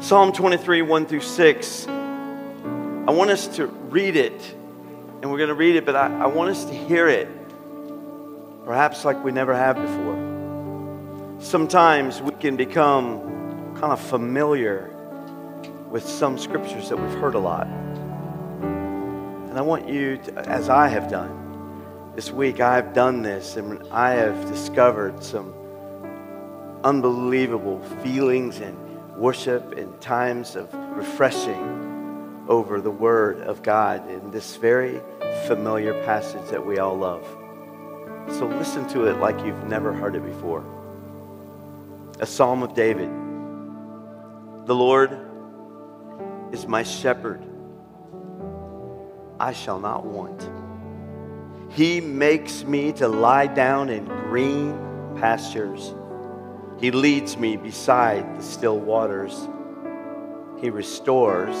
Psalm 23, 1 through 6. I want us to read it, and we're going to read it, but I, I want us to hear it, perhaps like we never have before. Sometimes we can become kind of familiar with some scriptures that we've heard a lot. And I want you to, as I have done this week, I have done this and I have discovered some unbelievable feelings and worship and times of refreshing over the Word of God in this very familiar passage that we all love. So listen to it like you've never heard it before. A psalm of David. The Lord is my shepherd. I shall not want. He makes me to lie down in green pastures. He leads me beside the still waters. He restores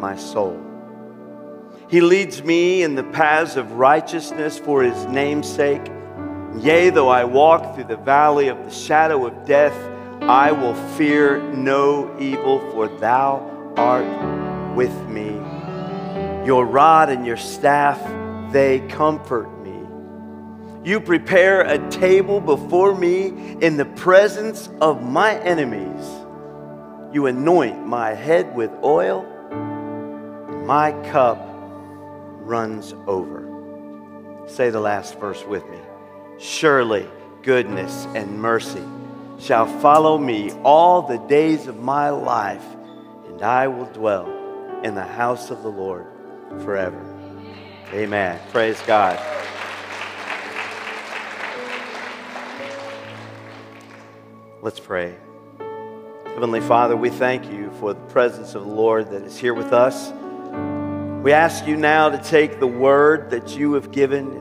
my soul. He leads me in the paths of righteousness for his name's sake. Yea, though I walk through the valley of the shadow of death, I will fear no evil, for thou art with me. Your rod and your staff, they comfort you prepare a table before me in the presence of my enemies. You anoint my head with oil, my cup runs over. Say the last verse with me. Surely goodness and mercy shall follow me all the days of my life, and I will dwell in the house of the Lord forever. Amen. Praise God. Let's pray. Heavenly Father, we thank you for the presence of the Lord that is here with us. We ask you now to take the word that you have given,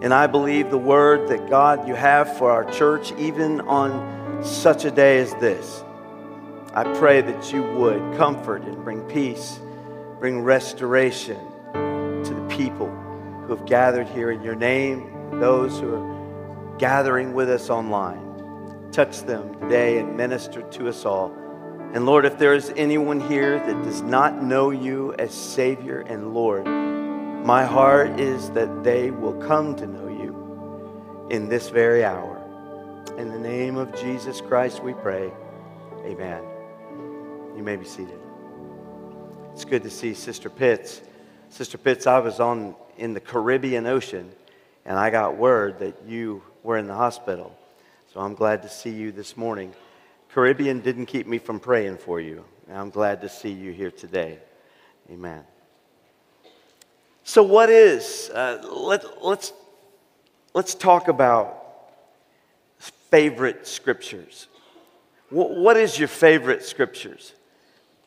and I believe the word that God you have for our church, even on such a day as this. I pray that you would comfort and bring peace, bring restoration to the people who have gathered here in your name, those who are gathering with us online touch them today and minister to us all. And Lord, if there is anyone here that does not know you as Savior and Lord, my heart is that they will come to know you in this very hour. In the name of Jesus Christ, we pray. Amen. You may be seated. It's good to see Sister Pitts. Sister Pitts, I was on in the Caribbean Ocean, and I got word that you were in the hospital. So I'm glad to see you this morning. Caribbean didn't keep me from praying for you. I'm glad to see you here today. Amen. So, what is, uh, let, let's, let's talk about favorite scriptures. what, what is your favorite scriptures?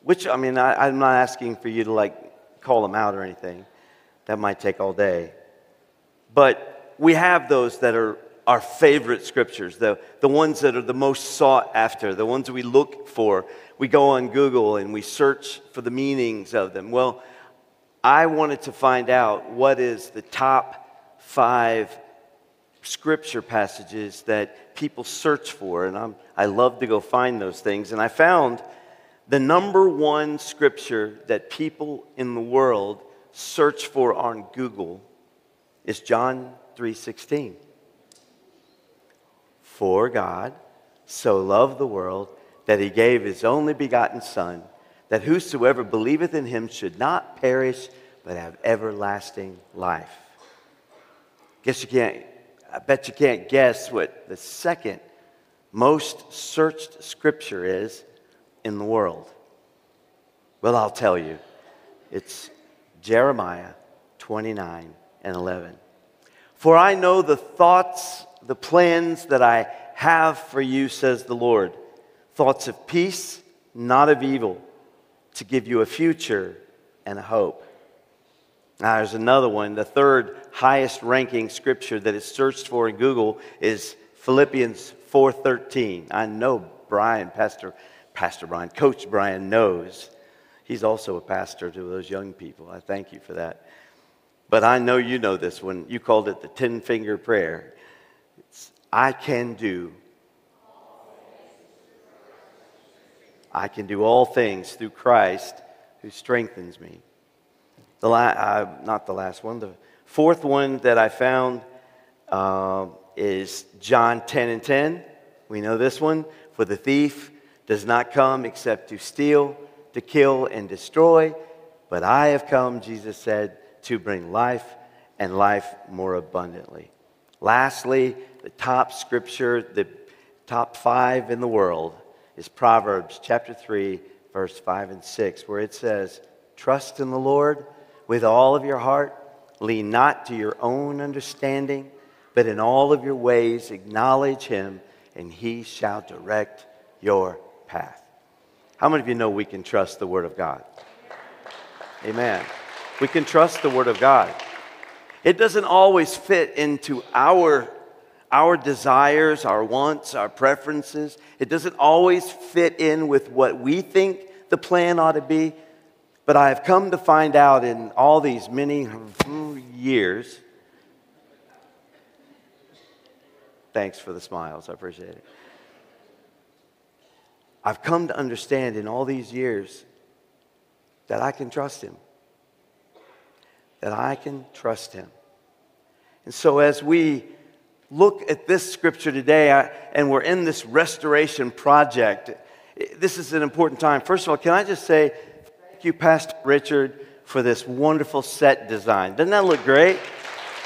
Which, I mean, I, I'm not asking for you to like call them out or anything. That might take all day. But we have those that are our favorite scriptures, the, the ones that are the most sought after, the ones we look for. We go on Google and we search for the meanings of them. Well, I wanted to find out what is the top five scripture passages that people search for. And I'm, I love to go find those things. And I found the number one scripture that people in the world search for on Google is John 3:16. For God so loved the world that he gave his only begotten Son, that whosoever believeth in him should not perish, but have everlasting life. Guess you can't, I bet you can't guess what the second most searched scripture is in the world. Well, I'll tell you. It's Jeremiah 29 and 11. For I know the thoughts the plans that I have for you, says the Lord thoughts of peace, not of evil, to give you a future and a hope. Now, there's another one. The third highest ranking scripture that is searched for in Google is Philippians 4:13. I know Brian, Pastor, Pastor Brian, Coach Brian knows. He's also a pastor to those young people. I thank you for that. But I know you know this one. You called it the 10 finger prayer. I can do I can do all things through Christ who strengthens me. The la- uh, not the last one, the fourth one that I found uh, is John 10 and 10. We know this one. For the thief does not come except to steal, to kill, and destroy. But I have come, Jesus said, to bring life and life more abundantly. Lastly, the top scripture, the top five in the world, is Proverbs chapter 3, verse 5 and 6, where it says, Trust in the Lord with all of your heart, lean not to your own understanding, but in all of your ways acknowledge him, and he shall direct your path. How many of you know we can trust the Word of God? Amen. We can trust the Word of God. It doesn't always fit into our, our desires, our wants, our preferences. It doesn't always fit in with what we think the plan ought to be. But I have come to find out in all these many years. Thanks for the smiles. I appreciate it. I've come to understand in all these years that I can trust Him that I can trust him. And so, as we look at this scripture today, I, and we're in this restoration project, this is an important time. First of all, can I just say thank you, Pastor Richard, for this wonderful set design? Doesn't that look great?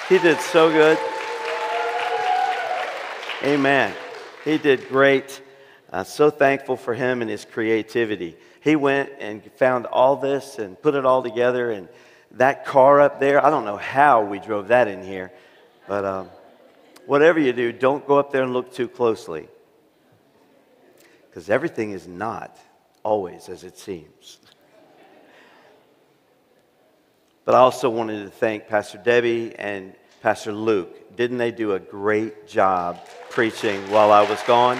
He did so good. Amen. He did great. Uh, so thankful for him and his creativity. He went and found all this and put it all together and that car up there, I don't know how we drove that in here, but um, whatever you do, don't go up there and look too closely. Because everything is not always as it seems. But I also wanted to thank Pastor Debbie and Pastor Luke. Didn't they do a great job preaching while I was gone?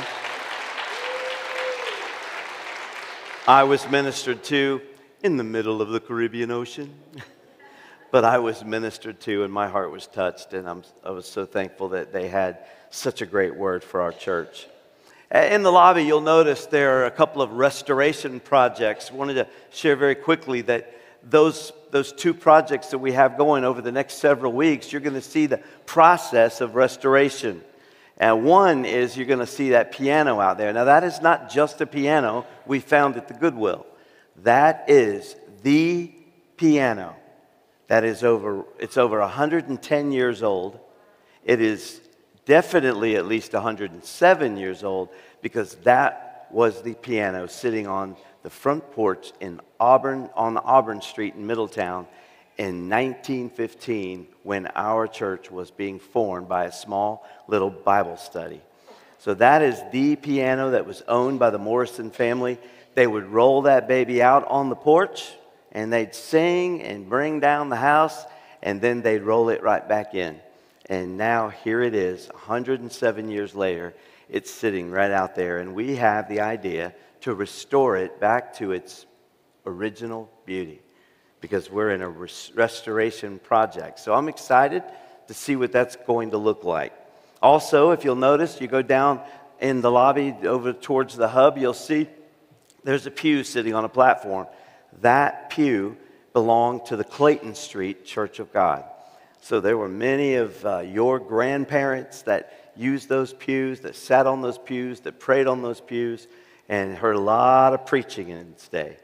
I was ministered to in the middle of the Caribbean Ocean. but I was ministered to and my heart was touched, and I'm, I was so thankful that they had such a great word for our church. In the lobby, you'll notice there are a couple of restoration projects. Wanted to share very quickly that those, those two projects that we have going over the next several weeks, you're going to see the process of restoration. And one is you're going to see that piano out there. Now, that is not just a piano we found at the Goodwill, that is the piano that is over, it's over 110 years old. It is definitely at least 107 years old because that was the piano sitting on the front porch in Auburn, on Auburn Street in Middletown in 1915 when our church was being formed by a small little Bible study. So that is the piano that was owned by the Morrison family. They would roll that baby out on the porch and they'd sing and bring down the house, and then they'd roll it right back in. And now here it is, 107 years later, it's sitting right out there, and we have the idea to restore it back to its original beauty because we're in a res- restoration project. So I'm excited to see what that's going to look like. Also, if you'll notice, you go down in the lobby over towards the hub, you'll see there's a pew sitting on a platform that pew belonged to the Clayton Street Church of God. So there were many of uh, your grandparents that used those pews, that sat on those pews, that prayed on those pews, and heard a lot of preaching in its day.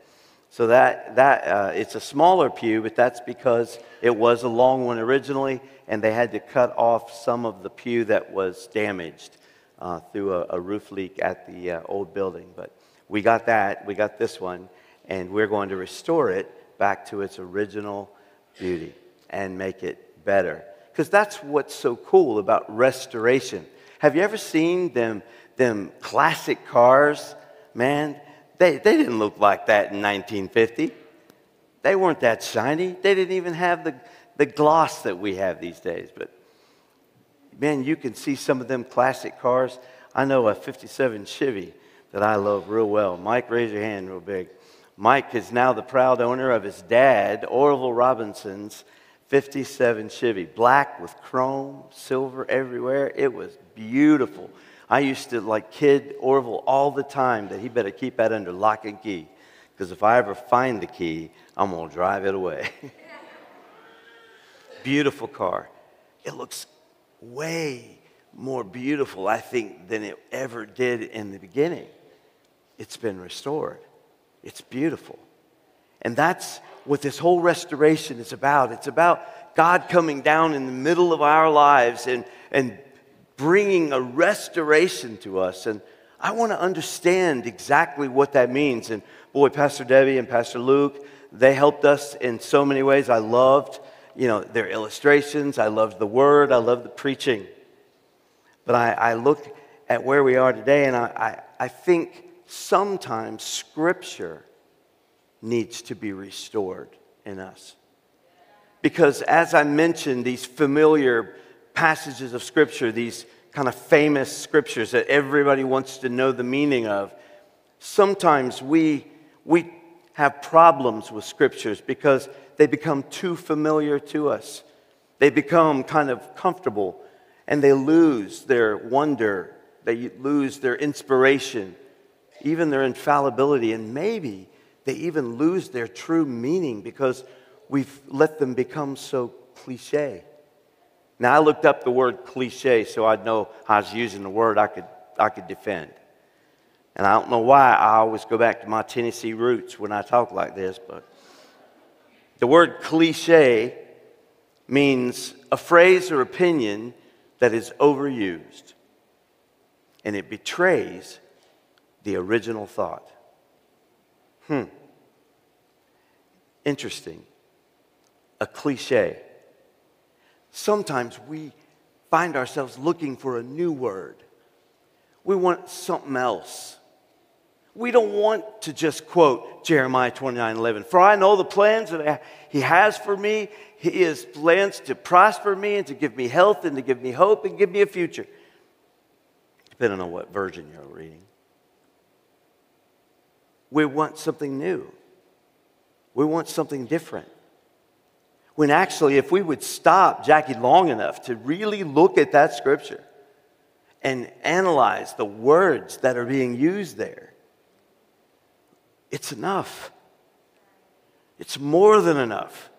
So that, that uh, it's a smaller pew, but that's because it was a long one originally, and they had to cut off some of the pew that was damaged uh, through a, a, roof leak at the uh, old building. But we got that. We got this one and we're going to restore it back to its original beauty and make it better. Because that's what's so cool about restoration. Have you ever seen them, them classic cars? Man, they, they didn't look like that in 1950. They weren't that shiny. They didn't even have the, the gloss that we have these days. But man, you can see some of them classic cars. I know a 57 Chevy that I love real well. Mike, raise your hand real big. Mike is now the proud owner of his dad, Orville Robinson's 57 Chevy, black with chrome, silver everywhere. It was beautiful. I used to like kid Orville all the time that he better keep that under lock and key. Because if I ever find the key, I'm going to drive it away. Beautiful car. It looks way more beautiful, I think, than it ever did in the beginning. It's been restored. It's beautiful. And that's what this whole restoration is about. It's about God coming down in the middle of our lives and, and bringing a restoration to us. And I want to understand exactly what that means. And boy, Pastor Debbie and Pastor Luke, they helped us in so many ways. I loved, you know, their illustrations. I loved the word. I loved the preaching. But I, I look at where we are today, and I, I, I think sometimes Scripture needs to be restored in us. Because as I mentioned, these familiar passages of Scripture, these kind of famous scriptures that everybody wants to know the meaning of, sometimes we, we have problems with scriptures because they become too familiar to us. They become kind of comfortable and they lose their wonder, they lose their inspiration, even their infallibility, and maybe they even lose their true meaning because we've let them become so cliche. Now, I looked up the word cliche so I'd know I was using the word I could, I could defend. And I don't know why I always go back to my Tennessee roots when I talk like this, but the word cliche means a phrase or opinion that is overused, and it betrays the original thought. Hmm. Interesting. A cliche. Sometimes we find ourselves looking for a new word. We want something else. We don't want to just quote Jeremiah 29 11. For I know the plans that He has for me. He has plans to prosper me and to give me health and to give me hope and give me a future. Depending on what version you're reading. We want something new. We want something different. When actually, if we would stop Jackie long enough to really look at that scripture and analyze the words that are being used there, it's enough. It's more than enough.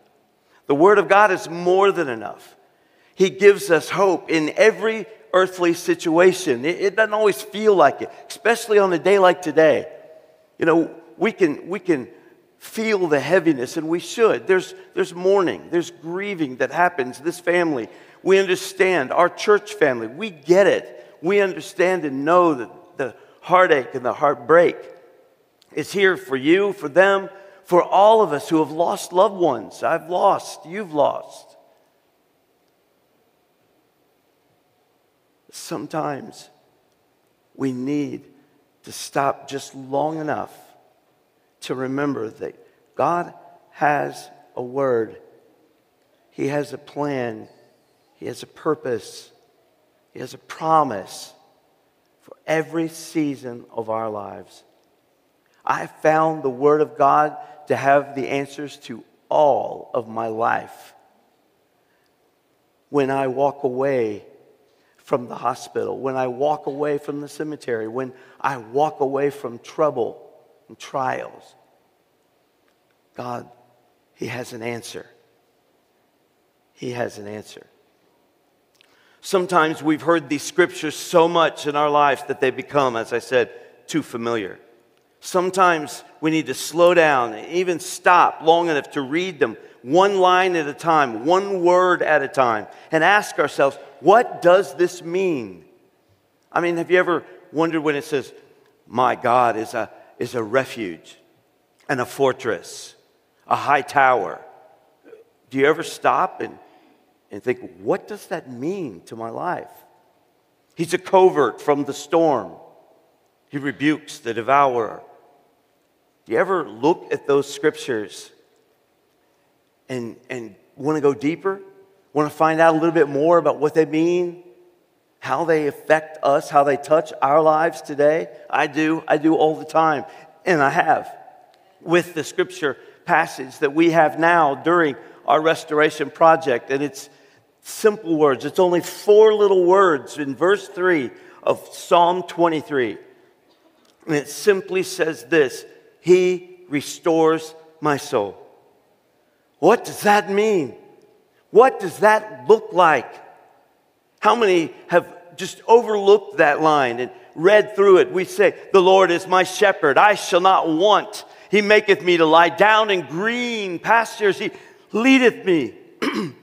The Word of God is more than enough. He gives us hope in every earthly situation. It, doesn't always feel like it, especially on a day like today. You know, we can, we can feel the heaviness, and we should. There's, there's mourning, there's grieving that happens. This family, we understand. Our church family, we get it. We understand and know that the heartache and the heartbreak is here for you, for them, for all of us who have lost loved ones. I've lost, you've lost. Sometimes we need to stop just long enough to remember that God has a word, He has a plan, He has a purpose, He has a promise for every season of our lives. I found the Word of God to have the answers to all of my life. When I walk away from the hospital, when I walk away from the cemetery, when I walk away from trouble and trials. God, He has an answer. He has an answer. Sometimes we've heard these scriptures so much in our lives that they become, as I said, too familiar. Sometimes we need to slow down and even stop long enough to read them one line at a time, one word at a time, and ask ourselves, what does this mean? I mean, have you ever wondered when it says, My God is a, is a refuge and a fortress, a high tower? Do you ever stop and, and think, What does that mean to my life? He's a covert from the storm, he rebukes the devourer. Do you ever look at those scriptures and, and want to go deeper? Want to find out a little bit more about what they mean? How they affect us, how they touch our lives today? I do. I do all the time. And I have with the scripture passage that we have now during our restoration project. And it's simple words. It's only four little words in verse 3 of Psalm 23. And it simply says this He restores my soul. What does that mean? What does that look like? How many have just overlooked that line and read through it? We say, The Lord is my shepherd, I shall not want. He maketh me to lie down in green pastures, He leadeth me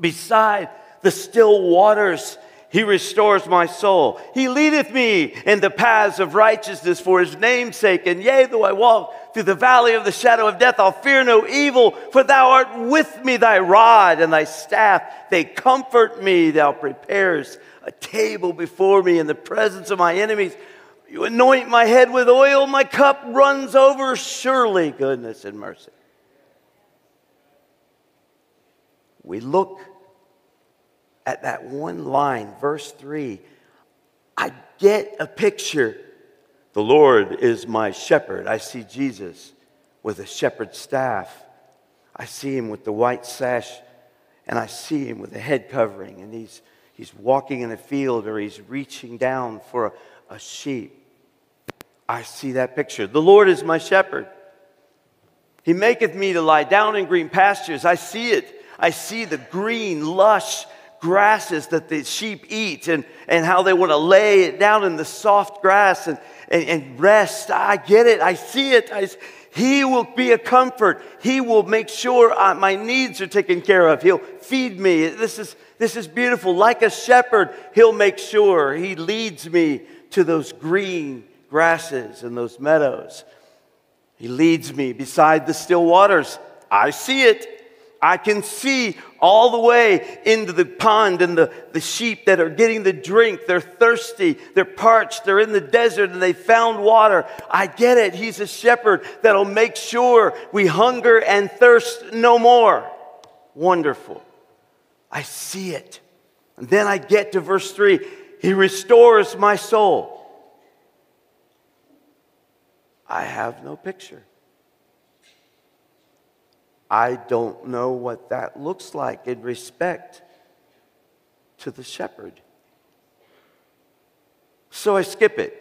beside the still waters. He restores my soul. He leadeth me in the paths of righteousness for his name's sake. And yea, though I walk through the valley of the shadow of death, I'll fear no evil, for thou art with me, thy rod and thy staff, they comfort me. Thou preparest a table before me in the presence of my enemies. You anoint my head with oil, my cup runs over. Surely goodness and mercy. We look at that one line, verse 3, I get a picture. The Lord is my shepherd. I see Jesus with a shepherd's staff. I see him with the white sash, and I see him with a head covering, and he's, he's walking in a field or he's reaching down for a, a sheep. I see that picture. The Lord is my shepherd. He maketh me to lie down in green pastures. I see it. I see the green, lush grasses that the sheep eat and, and how they want to lay it down in the soft grass and, and, and rest. I get it. I see it. I, he will be a comfort. He will make sure I, my needs are taken care of. He'll feed me. This is, this is beautiful. Like a shepherd, he'll make sure he leads me to those green grasses and those meadows. He leads me beside the still waters. I see it. I can see all the way into the pond and the, the sheep that are getting the drink. They're thirsty, they're parched, they're in the desert and they found water. I get it. He's a shepherd that'll make sure we hunger and thirst no more. Wonderful. I see it. And then I get to verse 3 He restores my soul. I have no picture. I don't know what that looks like in respect to the shepherd. So I skip it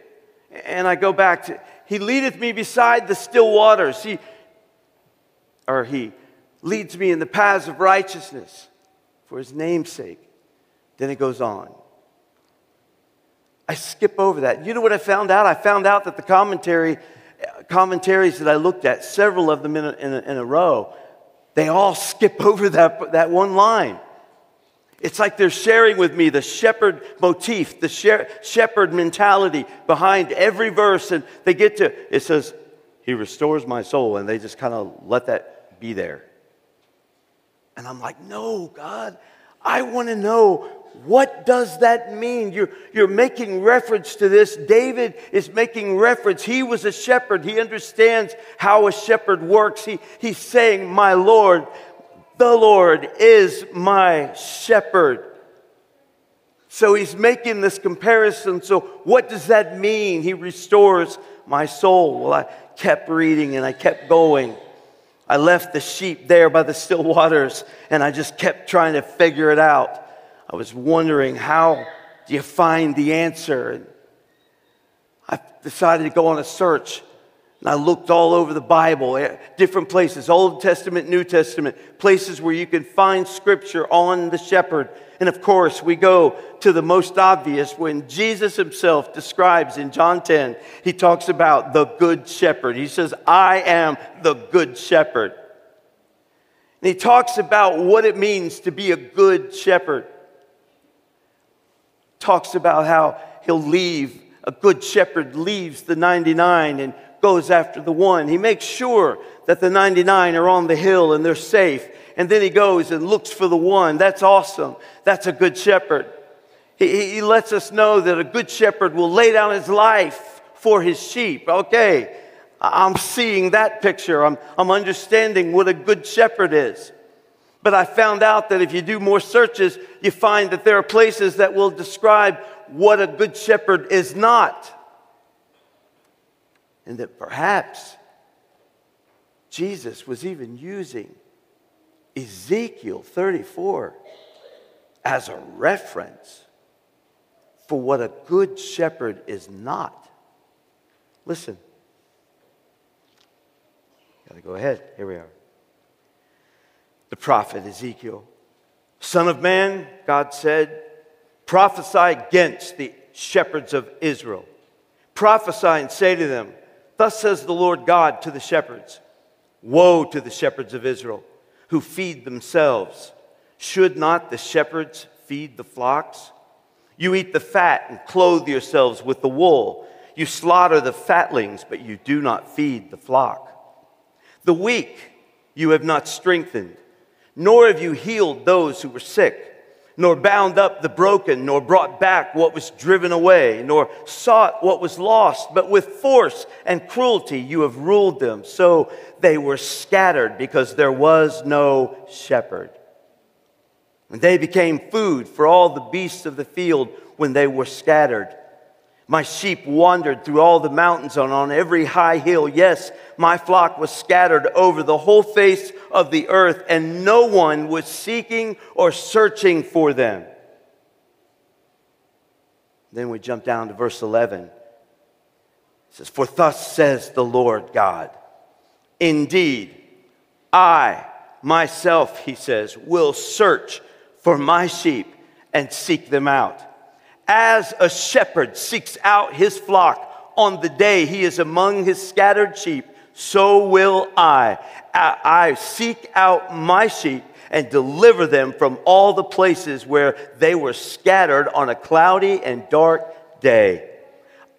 and I go back to He leadeth me beside the still waters. He or He leads me in the paths of righteousness for His name's sake. Then it goes on. I skip over that. You know what I found out? I found out that the commentary uh, commentaries that I looked at, several of them in a, in a, in a row, they all skip over that, that one line. It's like they're sharing with me the shepherd motif, the shepherd mentality behind every verse. And they get to, it says, He restores my soul. And they just kind of let that be there. And I'm like, No, God, I want to know what does that mean? You're, you're making reference to this. David is making reference. He was a shepherd. He understands how a shepherd works. He, he's saying, My Lord, the Lord is my shepherd. So he's making this comparison. So, what does that mean? He restores my soul. Well, I kept reading and I kept going. I left the sheep there by the still waters and I just kept trying to figure it out. I was wondering how do you find the answer? And I decided to go on a search. And I looked all over the Bible, eh, different places, Old Testament, New Testament, places where you can find scripture on the shepherd. And of course, we go to the most obvious when Jesus himself describes in John 10, he talks about the good shepherd. He says, I am the good shepherd. And he talks about what it means to be a good shepherd talks about how he'll leave, a good shepherd leaves the 99 and goes after the one. He makes sure that the 99 are on the hill and they're safe. And then he goes and looks for the one. That's awesome. That's a good shepherd. He, he lets us know that a good shepherd will lay down his life for his sheep. Okay, I'm seeing that picture. I'm, I'm understanding what a good shepherd is. But I found out that if you do more searches, you find that there are places that will describe what a good shepherd is not. And that perhaps Jesus was even using Ezekiel 34 as a reference for what a good shepherd is not. Listen. Gotta go ahead. Here we are. The prophet Ezekiel, son of man, God said, prophesy against the shepherds of Israel. Prophesy and say to them, Thus says the Lord God to the shepherds Woe to the shepherds of Israel who feed themselves. Should not the shepherds feed the flocks? You eat the fat and clothe yourselves with the wool. You slaughter the fatlings, but you do not feed the flock. The weak you have not strengthened, nor have you healed those who were sick nor bound up the broken, nor brought back what was driven away, nor sought what was lost, but with force and cruelty you have ruled them. So they were scattered because there was no shepherd. And they became food for all the beasts of the field when they were scattered. My sheep wandered through all the mountains and on every high hill. Yes, my flock was scattered over the whole face of the earth, and no one was seeking or searching for them. Then we jump down to verse 11. It says, For thus says the Lord God, indeed, I myself, he says, will search for my sheep and seek them out as a shepherd seeks out his flock on the day he is among his scattered sheep, so will I. I seek out my sheep and deliver them from all the places where they were scattered on a cloudy and dark day.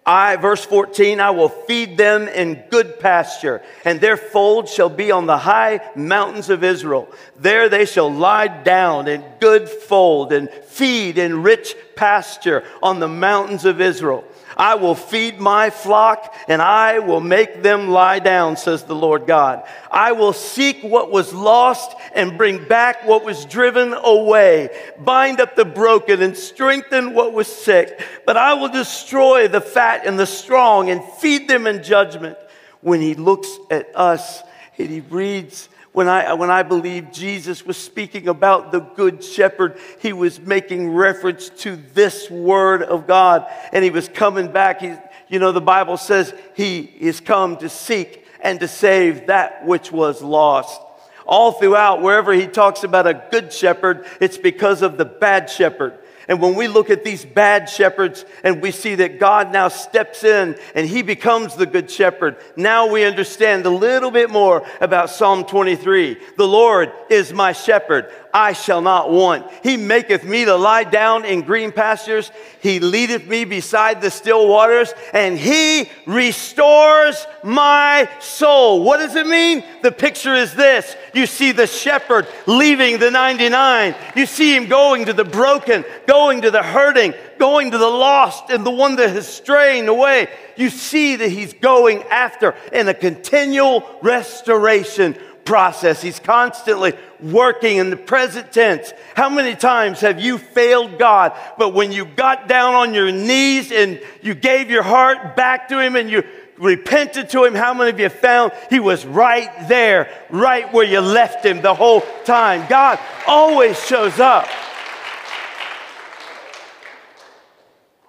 I, verse 14, I will feed them in good pasture, and their fold shall be on the high mountains of Israel. There they shall lie down in good fold and feed in rich pasture on the mountains of Israel. I will feed my flock and I will make them lie down, says the Lord God. I will seek what was lost and bring back what was driven away, bind up the broken and strengthen what was sick. But I will destroy the fat and the strong and feed them in judgment. When he looks at us and he reads when I, when I believe Jesus was speaking about the good shepherd, he was making reference to this word of God. And he was coming back. He, you know, the Bible says he is come to seek and to save that which was lost. All throughout, wherever he talks about a good shepherd, it's because of the bad shepherd. And when we look at these bad shepherds and we see that God now steps in and he becomes the good shepherd, now we understand a little bit more about Psalm 23. The Lord is my shepherd. I shall not want. He maketh me to lie down in green pastures. He leadeth me beside the still waters, and he restores my soul. What does it mean? The picture is this you see the shepherd leaving the 99, you see him going to the broken, going to the hurting, going to the lost, and the one that has strayed away. You see that he's going after in a continual restoration process. He's constantly working in the present tense. How many times have you failed God, but when you got down on your knees and you gave your heart back to Him and you repented to Him, how many of you found He was right there, right where you left Him the whole time? God always shows up.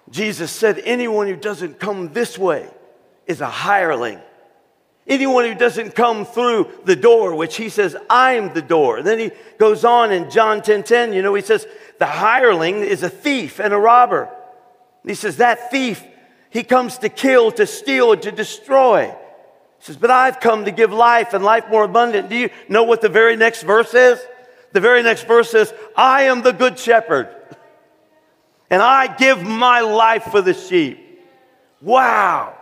Jesus said, Anyone who doesn't come this way is a hireling. Anyone who doesn't come through the door, which he says, I'm the door. Then he goes on in John 10 10, you know, he says, the hireling is a thief and a robber. And he says, that thief, he comes to kill, to steal, and to destroy. He says, but I've come to give life and life more abundant. Do you know what the very next verse is? The very next verse says, I am the good shepherd, and I give my life for the sheep. Wow.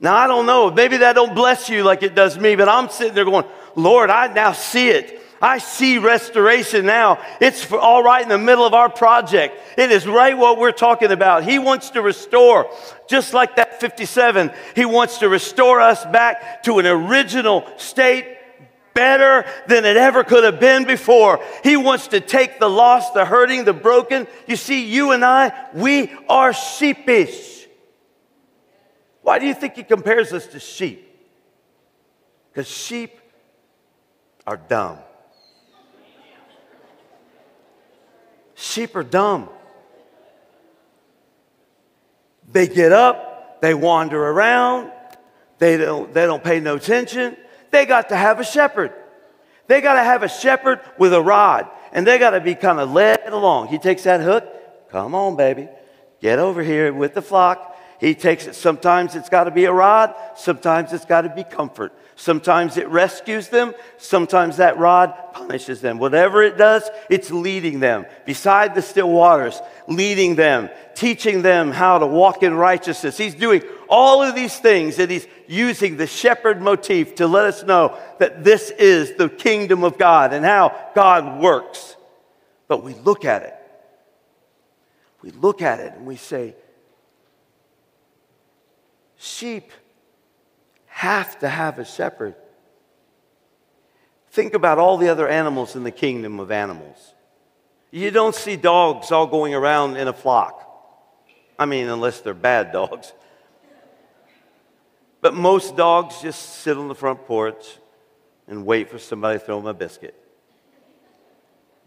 Now, I don't know. Maybe that don't bless you like it does me, but I'm sitting there going, Lord, I now see it. I see restoration now. It's all right in the middle of our project. It is right what we're talking about. He wants to restore, just like that 57. He wants to restore us back to an original state better than it ever could have been before. He wants to take the lost, the hurting, the broken. You see, you and I, we are sheepish. Why do you think he compares us to sheep? Because sheep are dumb. Sheep are dumb. They get up, they wander around, they don't, they don't pay no attention. They got to have a shepherd. They got to have a shepherd with a rod, and they got to be kind of led along. He takes that hook, come on, baby, get over here with the flock. He takes it. Sometimes it's got to be a rod, sometimes it's got to be comfort. Sometimes it rescues them, sometimes that rod punishes them. Whatever it does, it's leading them beside the still waters, leading them, teaching them how to walk in righteousness. He's doing all of these things and he's using the shepherd motif to let us know that this is the kingdom of God and how God works. But we look at it. We look at it and we say, Sheep have to have a shepherd. Think about all the other animals in the kingdom of animals. You don't see dogs all going around in a flock. I mean, unless they're bad dogs. But most dogs just sit on the front porch and wait for somebody to throw them a biscuit.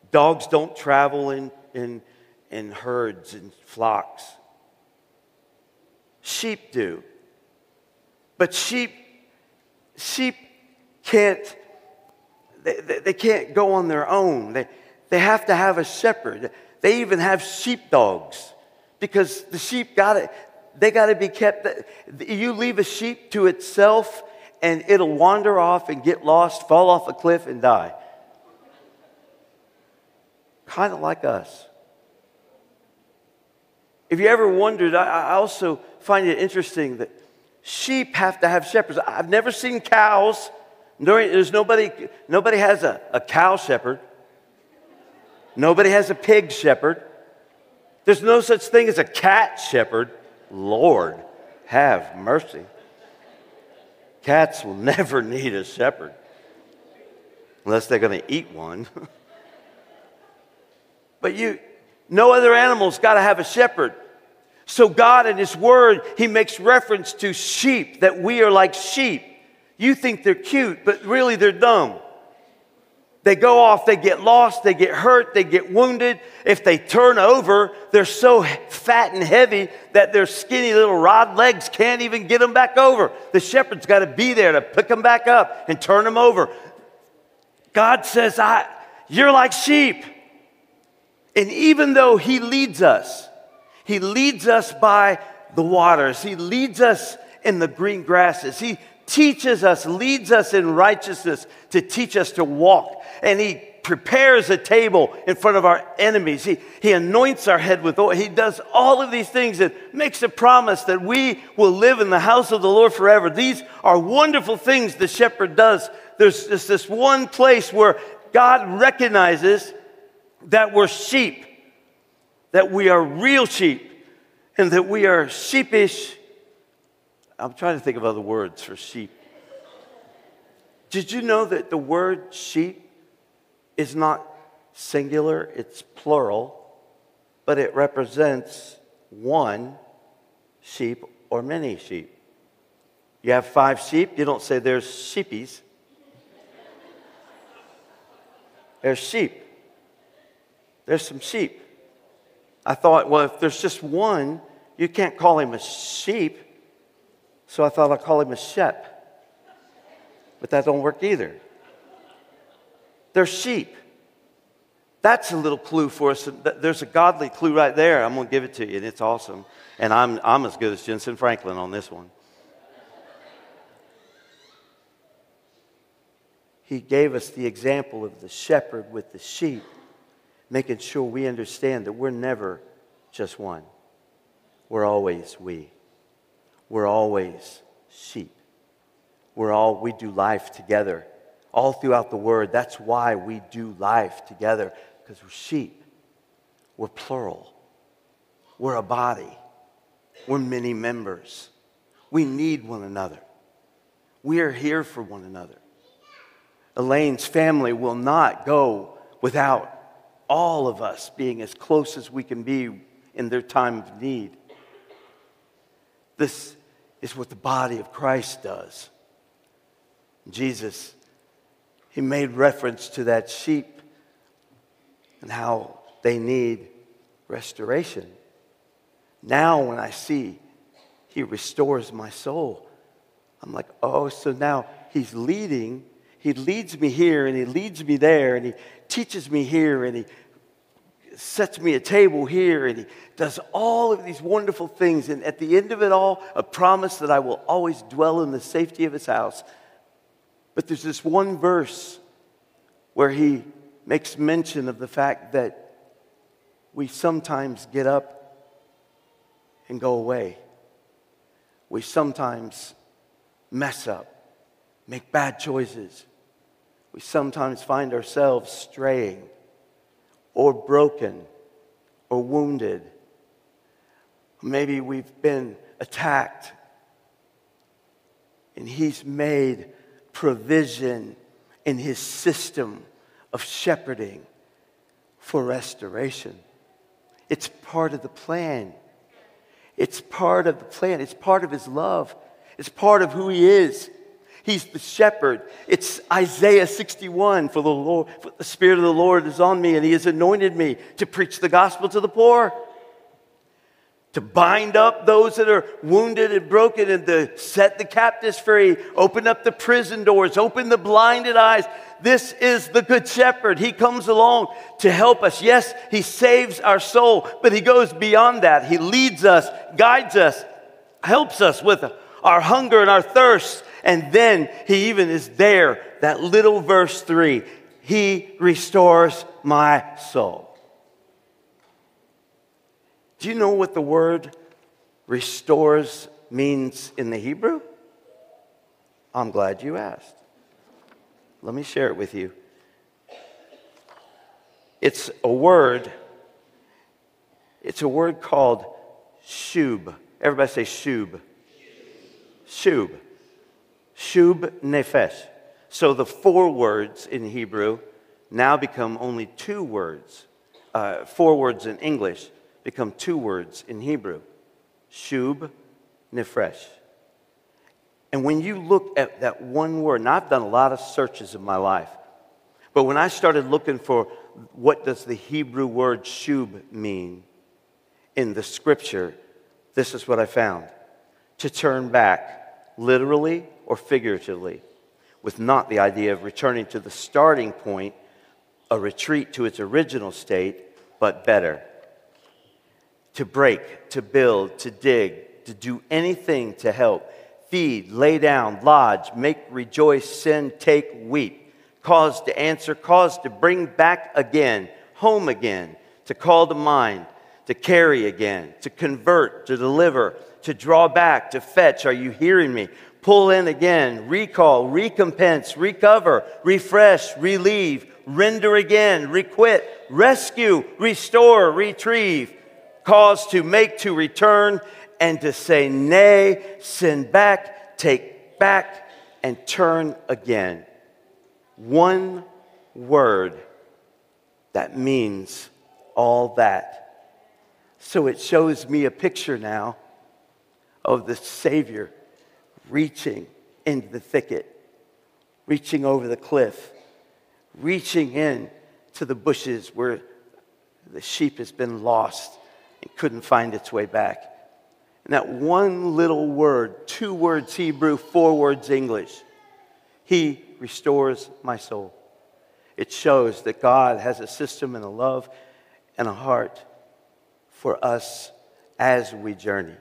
Dogs don't travel in, in, in herds and flocks. Sheep do. But sheep, sheep can't, they, they, can't go on their own. They, they have to have a shepherd. They even have sheepdogs because the sheep got it. They got to be kept. You leave a sheep to itself and it'll wander off and get lost, fall off a cliff, and die. Kind of like us. If you ever wondered, I also find it interesting that sheep have to have shepherds. I've never seen cows. There's nobody, nobody has a, a cow shepherd. Nobody has a pig shepherd. There's no such thing as a cat shepherd. Lord, have mercy. Cats will never need a shepherd unless they're going to eat one. but you, no other animal's got to have a shepherd. So, God in His Word, He makes reference to sheep, that we are like sheep. You think they're cute, but really they're dumb. They go off, they get lost, they get hurt, they get wounded. If they turn over, they're so fat and heavy that their skinny little rod legs can't even get them back over. The shepherd's got to be there to pick them back up and turn them over. God says, I, You're like sheep. And even though He leads us, he leads us by the waters. He leads us in the green grasses. He teaches us, leads us in righteousness to teach us to walk. And He prepares a table in front of our enemies. He, he anoints our head with oil. He does all of these things and makes a promise that we will live in the house of the Lord forever. These are wonderful things the shepherd does. There's just this one place where God recognizes that we're sheep that we are real sheep and that we are sheepish. I'm trying to think of other words for sheep. Did you know that the word sheep is not singular, it's plural, but it represents one sheep or many sheep? You have five sheep, you don't say there's sheepies. There's sheep. There's some sheep. I thought, well, if there's just one, you can't call him a sheep. So I thought I'd call him a shep. But that don't work either. They're sheep. That's a little clue for us. There's a godly clue right there. I'm going to give it to you, and it's awesome. And I'm, I'm as good as Jentezen Franklin on this one. He gave us the example of the shepherd with the sheep making sure we understand that we're never just one. We're always we. We're always sheep. We're all, we do life together. All throughout the word, that's why we do life together, because we're sheep. We're plural. We're a body. We're many members. We need one another. We are here for one another. Elaine's family will not go without all of us being as close as we can be in their time of need. This is what the body of Christ does. Jesus, he made reference to that sheep and how they need restoration. Now, when I see He restores my soul. I'm like, oh, so now he's leading. He leads me here and he leads me there and he teaches me here and he sets me a table here and he does all of these wonderful things. And at the end of it all, a promise that I will always dwell in the safety of his house. But there's this one verse where he makes mention of the fact that we sometimes get up and go away we sometimes mess up, make bad choices. We sometimes find ourselves straying or broken or wounded. Maybe we've been attacked and He's made provision in His system of shepherding for restoration. It's part of the plan. It's part of the plan, it's part of his love, it's part of who he is. He's the shepherd. It's Isaiah 61 for the Lord, for the Spirit of the Lord is on me, and He has anointed me to preach the gospel to the poor, to bind up those that are wounded and broken, and to set the captives free, open up the prison doors, open the blinded eyes, this is the Good Shepherd. He comes along to help us. Yes, He saves our soul, but He goes beyond that. He leads us, guides us, helps us with our hunger and our thirst. And then He even is there, that little verse three He restores my soul. Do you know what the word restores means in the Hebrew? I'm glad you asked. Let me share it with you. It's a word, it's a word called shub. Everybody say shub. Shub. Shub nefesh. So the four words in Hebrew now become only two words. Uh, four words in English become two words in Hebrew. Shub nefesh. And when you look at that one word, and I've done a lot of searches in my life, but when I started looking for what does the Hebrew word shub mean in the scripture, this is what I found. To turn back, literally or figuratively, with not the idea of returning to the starting point, a retreat to its original state, but better. To break, to build, to dig, to do anything to help feed, lay down, lodge, make, rejoice, send, take, weep, cause to answer, cause to bring back again, home again, to call to mind, to carry again, to convert, to deliver, to draw back, to fetch. Are you hearing me? Pull in again, recall, recompense, recover, refresh, relieve, render again, requite, rescue, restore, retrieve, cause to make to return, and to say nay, send back, take back, and turn again. One word that means all that. So it shows me a picture now of the Savior reaching into the thicket, reaching over the cliff, reaching in to the bushes where the sheep has been lost and couldn't find its way back. And that one little word, two words Hebrew, four words English, He restores my soul. It shows that God has a system and a love and a heart for us as we journey.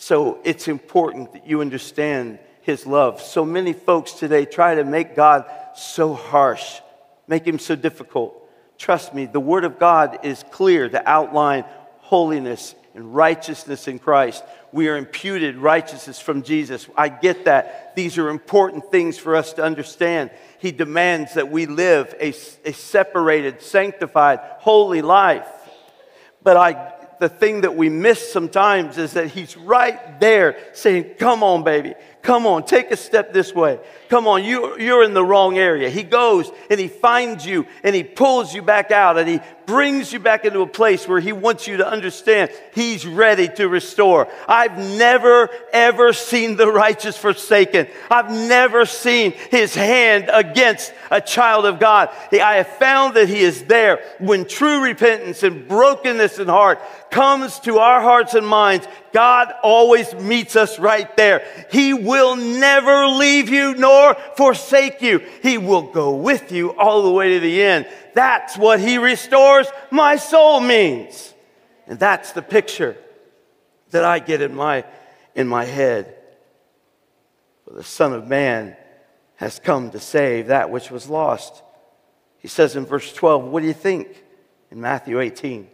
So it's important that you understand His love. So many folks today try to make God so harsh, make Him so difficult. Trust me, the Word of God is clear to outline holiness and righteousness in Christ. We are imputed righteousness from Jesus. I get that. These are important things for us to understand. He demands that we live a, a separated, sanctified, holy life. But I, the thing that we miss sometimes is that He's right there saying, Come on, baby. Come on, take a step this way. Come on, you, you're in the wrong area. He goes and he finds you and he pulls you back out and he brings you back into a place where he wants you to understand he's ready to restore. I've never, ever seen the righteous forsaken. I've never seen his hand against a child of God. I have found that he is there when true repentance and brokenness in heart comes to our hearts and minds God always meets us right there. He will never leave you nor forsake you. He will go with you all the way to the end. That's what He restores my soul means. And that's the picture that I get in my, in my head. For the Son of Man has come to save that which was lost. He says in verse 12, What do you think? In Matthew 18.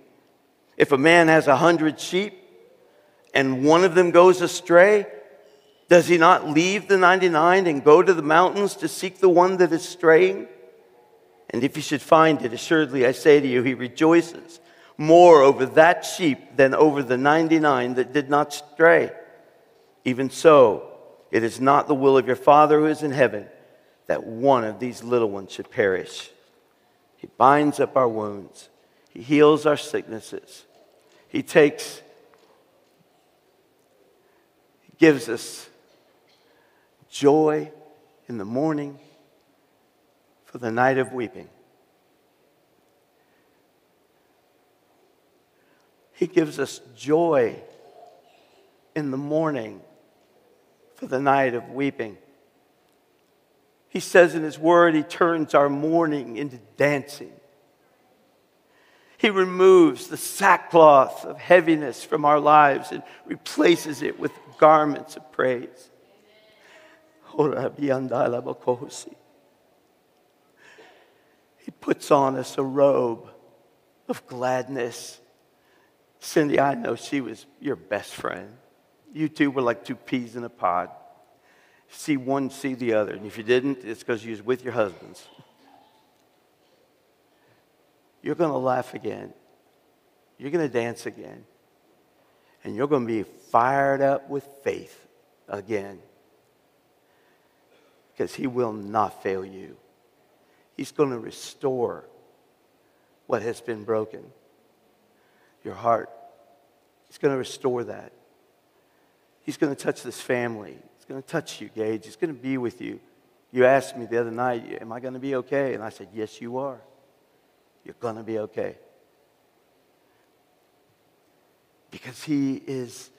If a man has a hundred sheep and one of them goes astray, does he not leave the 99 and go to the mountains to seek the one that is straying? And if he should find it, assuredly I say to you, he rejoices more over that sheep than over the 99 that did not stray. Even so, it is not the will of your Father who is in heaven that one of these little ones should perish. He binds up our wounds, He heals our sicknesses, He takes, gives us joy in the morning for the night of weeping. He gives us joy in the morning for the night of weeping. He says in His Word, He turns our mourning into dancing. He removes the sackcloth of heaviness from our lives and replaces it with garments of praise. He puts on us a robe of gladness Cindy, I know she was your best friend. You two were like two peas in a pod. See one, see the other. And if you didn't, it's because you was with your husbands. You're going to laugh again. You're going to dance again. And you're going to be fired up with faith again. Because he will not fail you. He's going to restore what has been broken your heart. He's going to restore that. He's going to touch this family. He's going to touch you, Gage. He's going to be with you. You asked me the other night, Am I going to be okay? And I said, Yes, you are. You're going to be okay. Because He is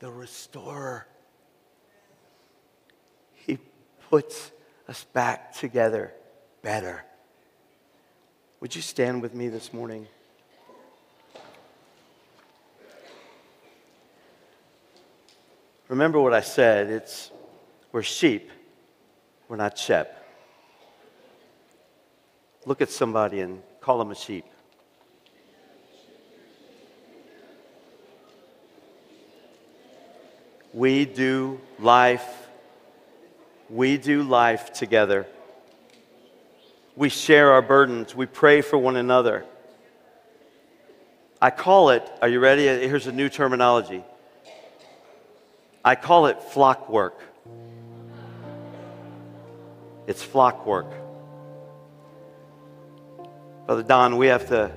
the restorer. He puts us back together better. Would you stand with me this morning? Remember what I said. It's we're sheep. We're not sheep. Look at somebody and call them a sheep. We do life. We do life together. We share our burdens. We pray for one another. I call it, are you ready? Here's a new terminology I call it flock work. It's flock work. Brother Don, we have to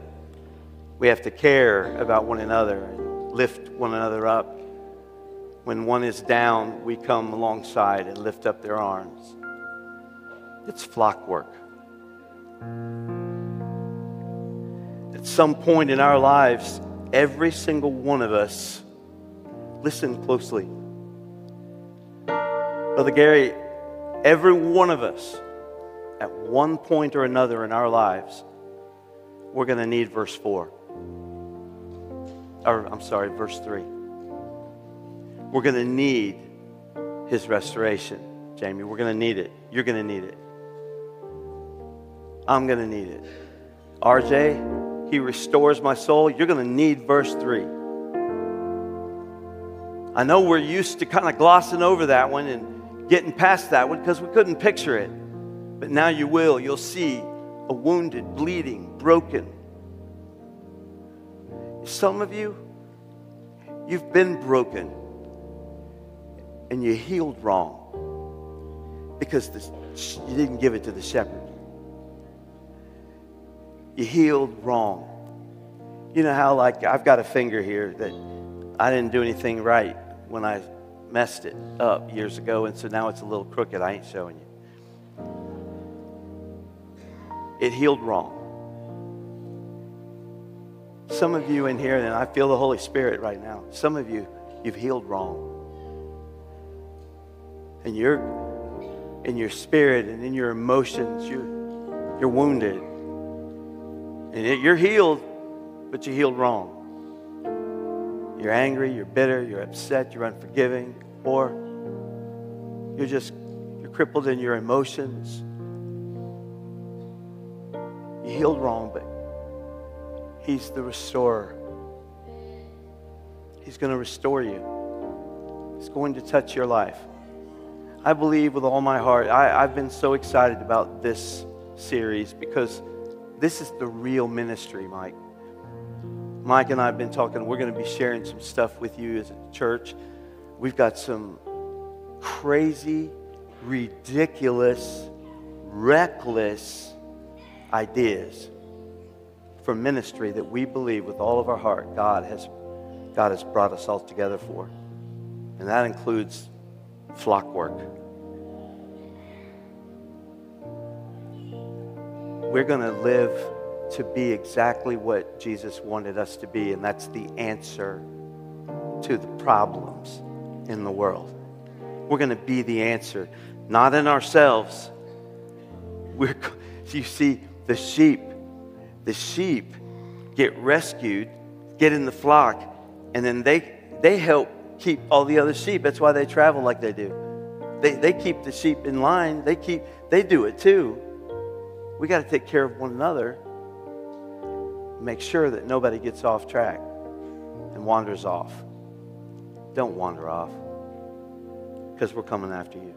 we have to care about one another and lift one another up. When one is down, we come alongside and lift up their arms. It's flock work. At some point in our lives, every single one of us, listen closely Brother Garry, every one of us, at one point or another in our lives, we're going to need verse 4. Or, I'm sorry, verse 3. We're going to need his restoration, Jamie. We're going to need it. You're going to need it. I'm going to need it. RJ, he restores my soul. You're going to need verse 3. I know we're used to kind of glossing over that one and getting past that one because we couldn't picture it. But now you will. You'll see a wounded, bleeding, broken. Some of you, you've been broken and you healed wrong because you didn't give it to the shepherd. You healed wrong. You know how, like, I've got a finger here that I didn't do anything right when I messed it up years ago, and so now it's a little crooked. I ain't showing you. It healed wrong. Some of you in here, and I feel the Holy Spirit right now, some of you, you've healed wrong. And you're in your spirit and in your emotions, you're, you're wounded. And it, you're healed, but you healed wrong. You're angry, you're bitter, you're upset, you're unforgiving, or you're just you're crippled in your emotions. You healed wrong, but He's the restorer. He's going to restore you. He's going to touch your life. I believe with all my heart. I, I've been so excited about this series because this is the real ministry, Mike. Mike and I have been talking. We're going to be sharing some stuff with you as a church. We've got some crazy, ridiculous, reckless ideas for ministry that we believe with all of our heart God has, God has brought us all together for. And that includes flock work. We're going to live to be exactly what Jesus wanted us to be, and that's the answer to the problems in the world. We're going to be the answer, not in ourselves. We're, you see, the sheep, the sheep get rescued, get in the flock, and then they, they help keep all the other sheep. That's why they travel like they do. They, they keep the sheep in line. They keep they do it too. We got to take care of one another make sure that nobody gets off track and wanders off. Don't wander off because we're coming after you.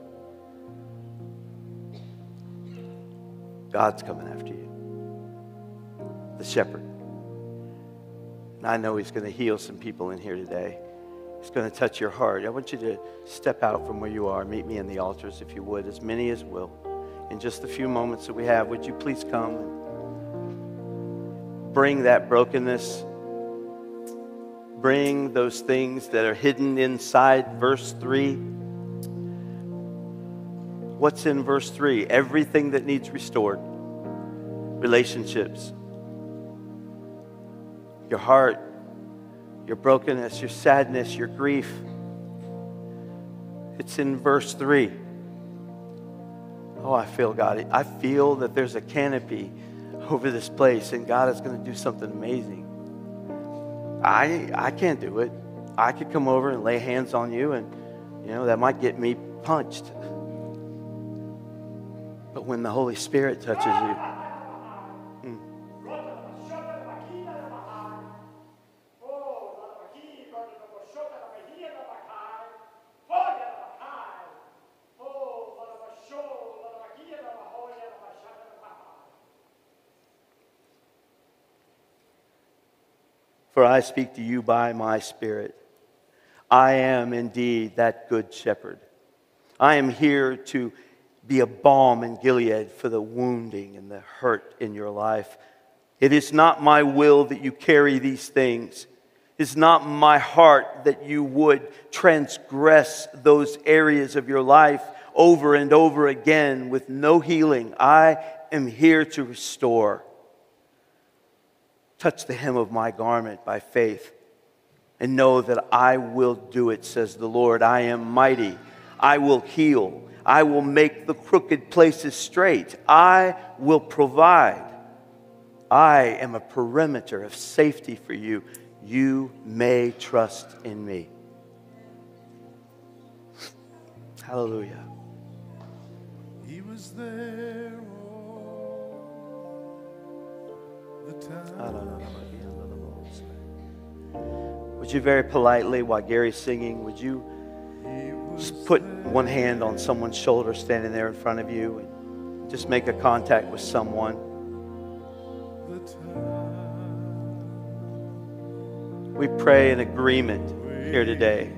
God's coming after you, the shepherd. And I know He's going to heal some people in here today. He's going to touch your heart. I want you to step out from where you are. Meet me in the altars if you would, as many as will. In just the few moments that we have, would you please come? And bring that brokenness, bring those things that are hidden inside verse 3. What's in verse 3? Everything that needs restored relationships, your heart, your brokenness, your sadness, your grief. It's in verse 3. Oh, I feel God. I feel that there's a canopy over this place, and God is going to do something amazing. I, I can't do it. I could come over and lay hands on you, and you know that might get me punched. But when the Holy Spirit touches you, For I speak to you by my Spirit. I am indeed that good shepherd. I am here to be a balm in Gilead for the wounding and the hurt in your life. It is not my will that you carry these things. It's not my heart that you would transgress those areas of your life over and over again with no healing. I am here to restore. Touch the hem of my garment by faith and know that I will do it, says the Lord. I am mighty. I will heal. I will make the crooked places straight. I will provide. I am a perimeter of safety for you. You may trust in me. Hallelujah. He was there would you very politely, while Garry's singing, would you just put one hand on someone's shoulder standing there in front of you and just make a contact with someone? We pray in agreement here today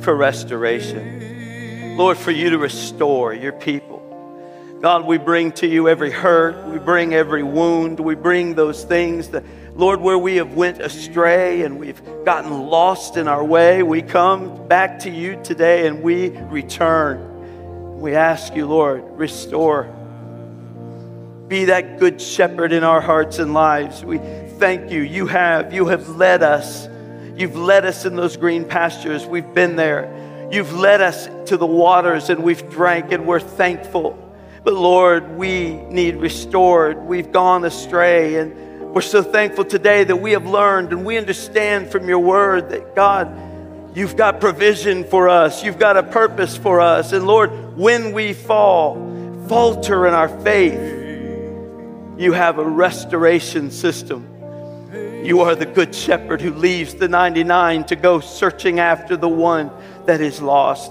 for restoration. Lord, for you to restore your people. God, we bring to you every hurt, we bring every wound, we bring those things that, Lord, where we have went astray and we've gotten lost in our way, we come back to you today and we return. We ask you, Lord, restore. Be that good shepherd in our hearts and lives. We thank you. You have, you have led us You've led us in those green pastures. We've been there. You've led us to the waters and we've drank and we're thankful. But Lord, we need restored. We've gone astray. And we're so thankful today that we have learned and we understand from your word that God, you've got provision for us. You've got a purpose for us. And Lord, when we fall, falter in our faith, you have a restoration system. You are the good shepherd who leaves the 99 to go searching after the one that is lost.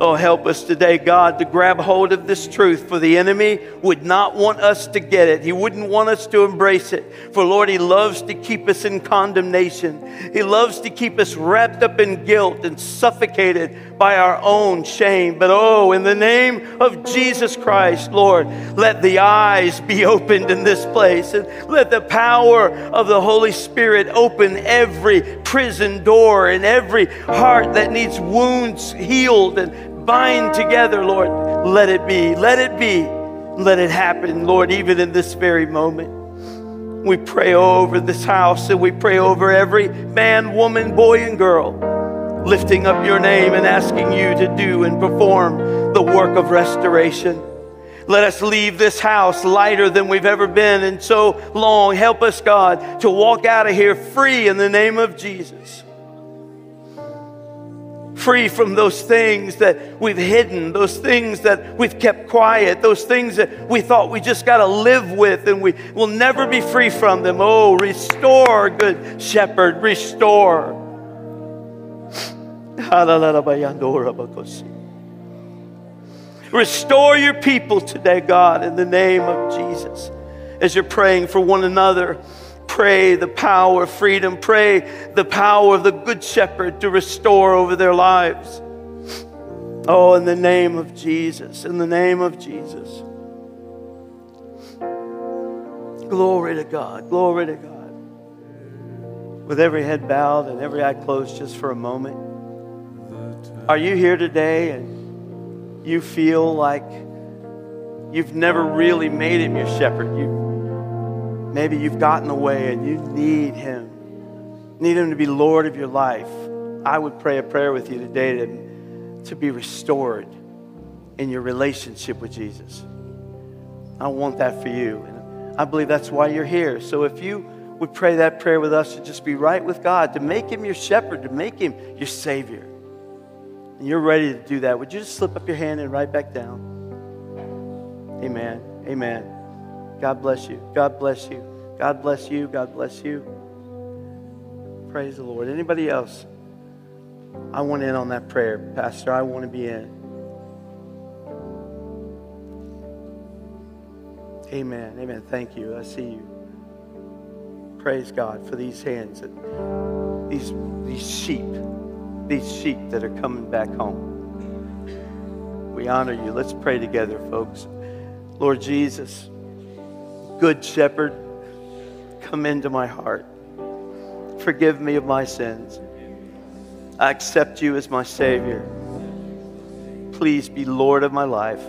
Oh, help us today, God, to grab hold of this truth, for the enemy would not want us to get it. He wouldn't want us to embrace it. For, Lord, He loves to keep us in condemnation. He loves to keep us wrapped up in guilt and suffocated by our own shame. But, oh, in the name of Jesus Christ, Lord, let the eyes be opened in this place and let the power of the Holy Spirit open every prison door and every heart that needs wounds healed and bind together, Lord. Let it be. Let it be. Let it happen, Lord, even in this very moment. We pray over this house and we pray over every man, woman, boy, and girl, lifting up your name and asking you to do and perform the work of restoration. Let us leave this house lighter than we've ever been in so long. Help us, God, to walk out of here free in the name of Jesus free from those things that we've hidden, those things that we've kept quiet, those things that we thought we just got to live with and we will never be free from them. Oh, restore, good shepherd, restore. Restore your people today, God, in the name of Jesus. As you're praying for one another, Pray the power of freedom. Pray the power of the Good Shepherd to restore over their lives. Oh, in the name of Jesus, in the name of Jesus. Glory to God, glory to God. With every head bowed and every eye closed just for a moment. Are you here today and you feel like you've never really made him your shepherd? You Maybe you've gotten away and you need Him, need Him to be Lord of your life. I would pray a prayer with you today to, to be restored in your relationship with Jesus. I want that for you. And I believe that's why you're here. So if you would pray that prayer with us to just be right with God, to make Him your shepherd, to make Him your Savior, and you're ready to do that, would you just slip up your hand and write back down? Amen. Amen. God bless you. God bless you. God bless you. God bless you. Praise the Lord. Anybody else? I want in on that prayer, Pastor. I want to be in. Amen. Amen. Thank you. I see you. Praise God for these hands and these these sheep, these sheep that are coming back home. We honor you. Let's pray together, folks. Lord Jesus. Good shepherd, come into my heart. Forgive me of my sins. I accept you as my Savior. Please be Lord of my life.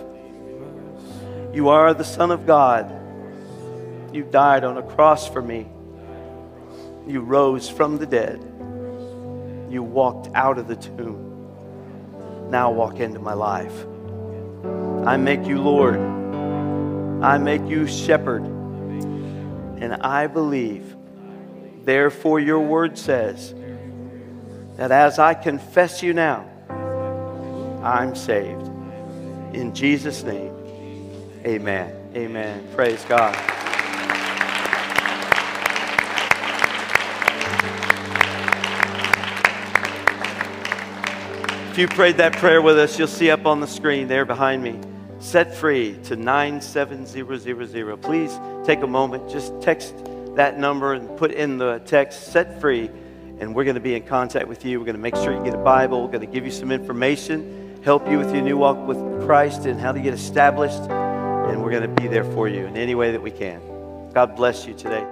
You are the Son of God. You died on a cross for me. You rose from the dead. You walked out of the tomb. Now walk into my life. I make you Lord. I make you shepherd. And I believe, therefore, your word says that as I confess you now, I'm saved. In Jesus' name, amen. Amen. Praise God. If you prayed that prayer with us, you'll see up on the screen there behind me set free to 97000. Please take a moment, just text that number and put in the text set free, and we're going to be in contact with you. We're going to make sure you get a Bible. We're going to give you some information, help you with your new walk with Christ and how to get established, and we're going to be there for you in any way that we can. God bless you today.